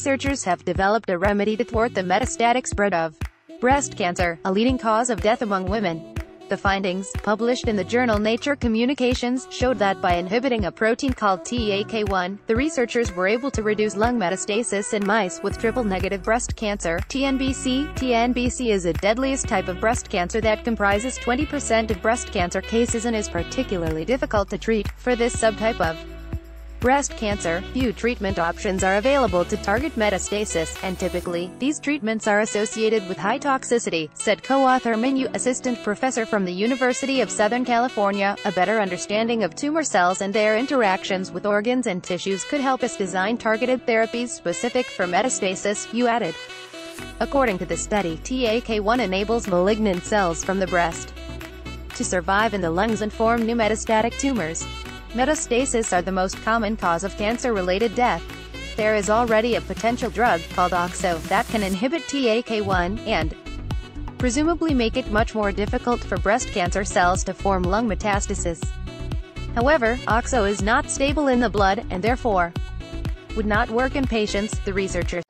researchers have developed a remedy to thwart the metastatic spread of breast cancer, a leading cause of death among women. The findings, published in the journal Nature Communications, showed that by inhibiting a protein called TAK1, the researchers were able to reduce lung metastasis in mice with triple-negative breast cancer, TNBC. TNBC is a deadliest type of breast cancer that comprises 20% of breast cancer cases and is particularly difficult to treat. For this subtype of breast cancer, few treatment options are available to target metastasis, and typically, these treatments are associated with high toxicity, said co-author Min Yu, assistant professor from the University of Southern California. A better understanding of tumor cells and their interactions with organs and tissues could help us design targeted therapies specific for metastasis, Yu added. According to the study, TAK1 enables malignant cells from the breast to survive in the lungs and form new metastatic tumors. Metastasis are the most common cause of cancer-related death. There is already a potential drug, called OXO, that can inhibit TAK1, and presumably make it much more difficult for breast cancer cells to form lung metastasis. However, OXO is not stable in the blood, and therefore would not work in patients, the researchers